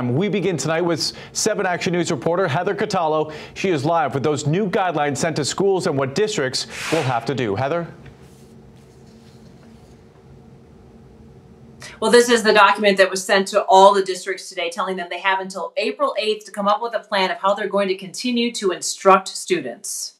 We begin tonight with 7 Action News reporter Heather Catallo. She is live with those new guidelines sent to schools and what districts will have to do. Heather? Well, this is the document that was sent to all the districts today, telling them they have until April 8th to come up with a plan of how they're going to continue to instruct students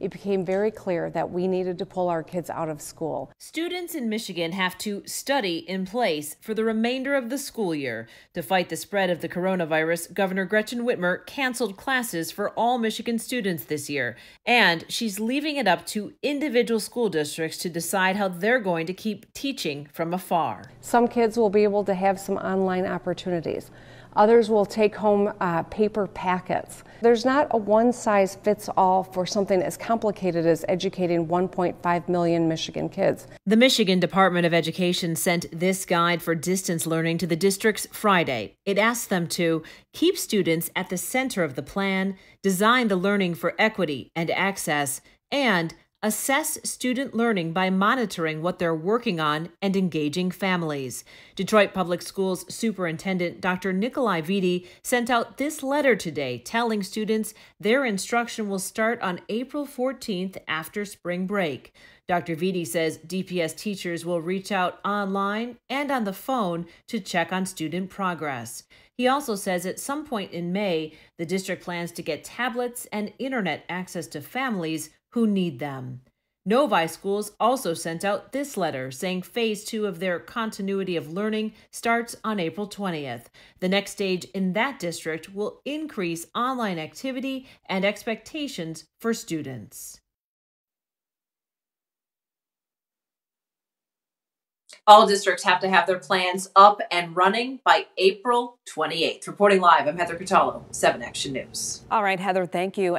it became very clear that we needed to pull our kids out of school. Students in Michigan have to study in place for the remainder of the school year. To fight the spread of the coronavirus, Governor Gretchen Whitmer canceled classes for all Michigan students this year, and she's leaving it up to individual school districts to decide how they're going to keep teaching from afar. Some kids will be able to have some online opportunities. Others will take home uh, paper packets. There's not a one size fits all for something as complicated as educating 1.5 million Michigan kids. The Michigan Department of Education sent this guide for distance learning to the districts Friday. It asks them to keep students at the center of the plan, design the learning for equity and access, and Assess student learning by monitoring what they're working on and engaging families. Detroit Public Schools Superintendent Dr. Nikolai Vitti sent out this letter today telling students their instruction will start on April 14th after spring break. Dr. Vitti says DPS teachers will reach out online and on the phone to check on student progress. He also says at some point in May, the district plans to get tablets and internet access to families who need them. Novi Schools also sent out this letter saying phase two of their continuity of learning starts on April 20th. The next stage in that district will increase online activity and expectations for students. All districts have to have their plans up and running by April 28th. Reporting live, I'm Heather Catallo, 7 Action News. All right, Heather, thank you.